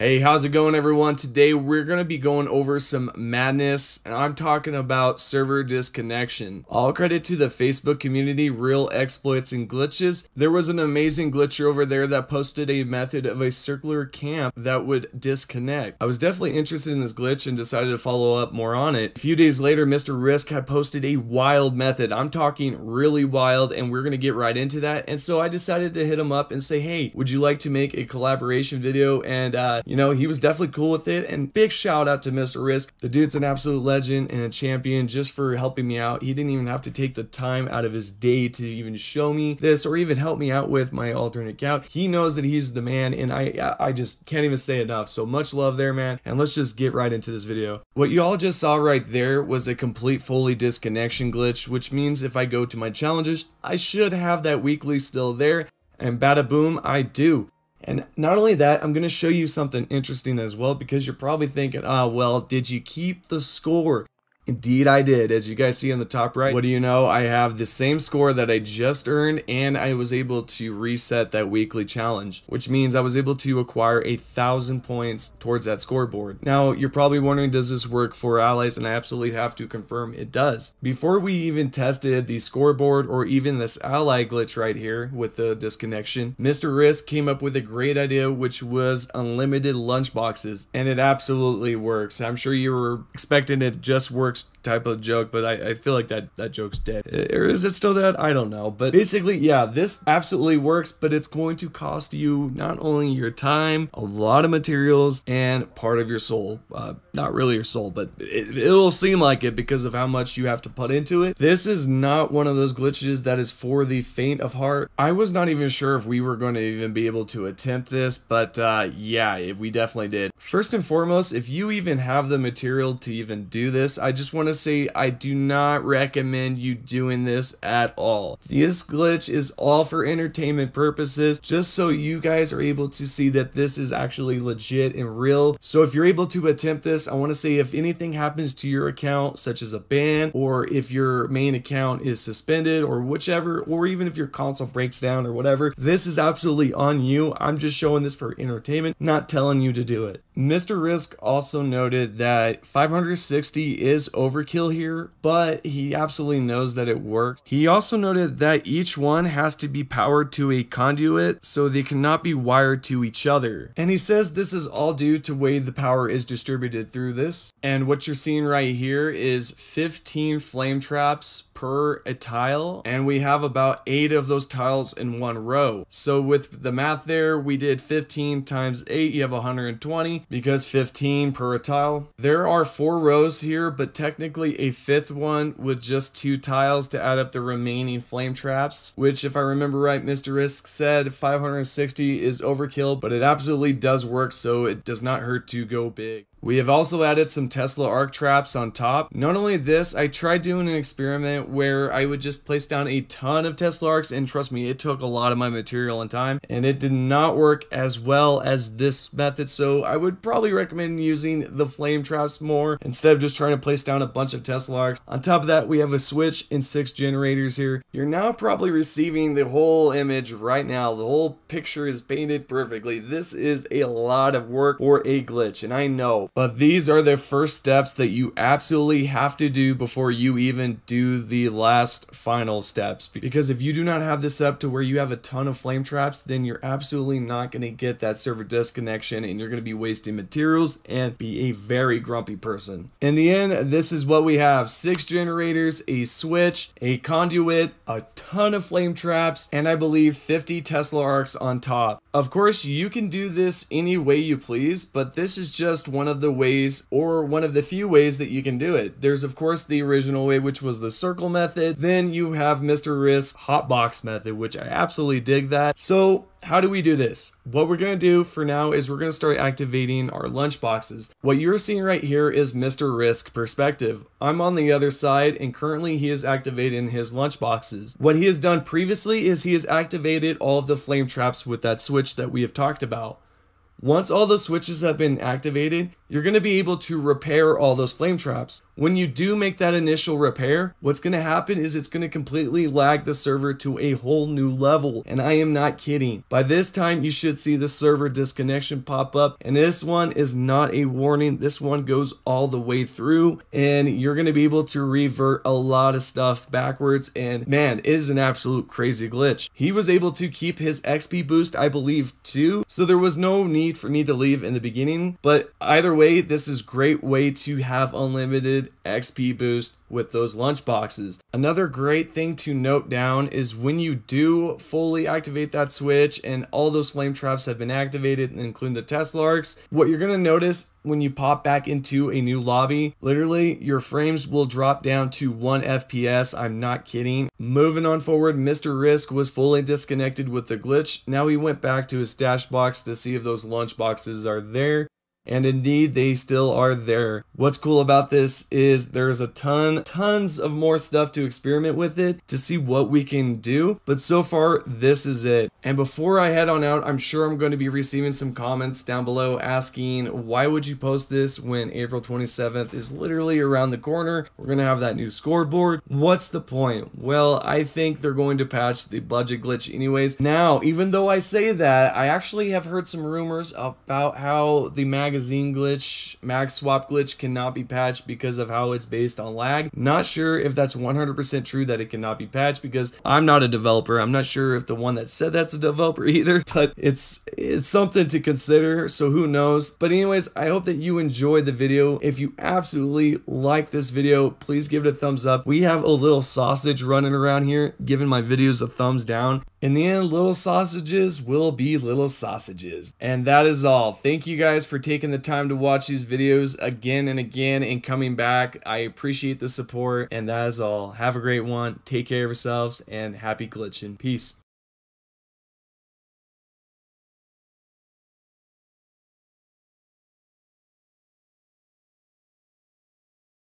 Hey, how's it going, everyone? Today we're going to be going over some madness, and I'm talking about server disconnection. All credit to the Facebook community, Real Exploits and Glitches. There was an amazing glitcher over there that posted a method of a circular camp that would disconnect. I was definitely interested in this glitch and decided to follow up more on it. A few days later, Mr. Risk had posted a wild method. I'm talking really wild, and we're going to get right into that. And so I decided to hit him up and say, hey, would you like to make a collaboration video? And, uh, you know, he was definitely cool with it. And big shout out to Mr. Risk. The dude's an absolute legend and a champion just for helping me out. He didn't even have to take the time out of his day to even show me this or even help me out with my alternate account. He knows that he's the man, and I I just can't even say enough. So much love there, man. And let's just get right into this video. What you all just saw right there was a complete fully disconnection glitch, which means if I go to my challenges, I should have that weekly still there. And bada boom, I do. And not only that, I'm going to show you something interesting as well because you're probably thinking, ah, oh, well, did you keep the score? Indeed, I did. As you guys see on the top right, what do you know? I have the same score that I just earned, and I was able to reset that weekly challenge, which means I was able to acquire a thousand points towards that scoreboard. Now, you're probably wondering, does this work for allies? And I absolutely have to confirm it does. Before we even tested the scoreboard or even this ally glitch right here with the disconnection, Mr. Risk came up with a great idea, which was unlimited lunch boxes, and it absolutely works. I'm sure you were expecting it just works type of joke, but I, I feel like that, that joke's dead. Or is it still dead? I don't know. But basically, yeah, this absolutely works, but it's going to cost you not only your time, a lot of materials, and part of your soul. Uh, not really your soul, but it, it'll seem like it because of how much you have to put into it. This is not one of those glitches that is for the faint of heart. I was not even sure if we were going to even be able to attempt this, but uh, yeah, we definitely did. First and foremost, if you even have the material to even do this, I just just want to say I do not recommend you doing this at all. This glitch is all for entertainment purposes, just so you guys are able to see that this is actually legit and real. So if you're able to attempt this, I want to say if anything happens to your account, such as a ban, or if your main account is suspended, or whichever, or even if your console breaks down or whatever, this is absolutely on you. I'm just showing this for entertainment, not telling you to do it. Mr. Risk also noted that 560 is overkill here, but he absolutely knows that it works. He also noted that each one has to be powered to a conduit, so they cannot be wired to each other. And he says this is all due to way the power is distributed through this. And what you're seeing right here is 15 flame traps per a tile, and we have about eight of those tiles in one row. So with the math there, we did 15 times eight, you have 120 because 15 per a tile. There are four rows here, but technically a fifth one with just two tiles to add up the remaining flame traps, which if I remember right, Mr. Risk said 560 is overkill, but it absolutely does work, so it does not hurt to go big. We have also added some Tesla arc traps on top. Not only this, I tried doing an experiment where I would just place down a ton of Tesla arcs and trust me, it took a lot of my material and time and it did not work as well as this method. So I would probably recommend using the flame traps more instead of just trying to place down a bunch of Tesla arcs. On top of that, we have a switch and six generators here. You're now probably receiving the whole image right now. The whole picture is painted perfectly. This is a lot of work for a glitch and I know but these are the first steps that you absolutely have to do before you even do the last final steps. Because if you do not have this up to where you have a ton of flame traps, then you're absolutely not going to get that server disconnection and you're going to be wasting materials and be a very grumpy person. In the end, this is what we have. Six generators, a switch, a conduit, a ton of flame traps, and I believe 50 Tesla arcs on top. Of course, you can do this any way you please, but this is just one of the ways or one of the few ways that you can do it. There's of course the original way, which was the circle method. Then you have Mr. Risk hotbox method, which I absolutely dig that. So how do we do this? What we're going to do for now is we're going to start activating our lunch boxes. What you're seeing right here is Mr. Risk perspective. I'm on the other side and currently he is activating his lunch boxes. What he has done previously is he has activated all of the flame traps with that switch that we have talked about. Once all the switches have been activated, you're going to be able to repair all those flame traps. When you do make that initial repair, what's going to happen is it's going to completely lag the server to a whole new level. And I am not kidding. By this time, you should see the server disconnection pop up. And this one is not a warning. This one goes all the way through and you're going to be able to revert a lot of stuff backwards. And man, it is an absolute crazy glitch. He was able to keep his XP boost, I believe, too. So there was no need for me to leave in the beginning. But either way, this is great way to have unlimited XP boost with those lunch boxes. Another great thing to note down is when you do fully activate that switch and all those flame traps have been activated, including the Tesla arcs, what you're to notice when you pop back into a new lobby, literally your frames will drop down to 1 FPS. I'm not kidding. Moving on forward, Mr. Risk was fully disconnected with the glitch. Now he went back to his stash box to see if those lunch boxes are there and indeed they still are there. What's cool about this is there's a ton, tons of more stuff to experiment with it to see what we can do, but so far this is it. And before I head on out, I'm sure I'm going to be receiving some comments down below asking why would you post this when April 27th is literally around the corner? We're going to have that new scoreboard. What's the point? Well, I think they're going to patch the budget glitch anyways. Now, even though I say that, I actually have heard some rumors about how the magazine magazine glitch, mag swap glitch cannot be patched because of how it's based on lag. Not sure if that's 100% true that it cannot be patched because I'm not a developer. I'm not sure if the one that said that's a developer either, but it's it's something to consider. So who knows? But anyways, I hope that you enjoyed the video. If you absolutely like this video, please give it a thumbs up. We have a little sausage running around here, giving my videos a thumbs down. In the end, little sausages will be little sausages. And that is all. Thank you guys for taking the time to watch these videos again and again and coming back. I appreciate the support. And that is all. Have a great one. Take care of yourselves and happy glitching. Peace.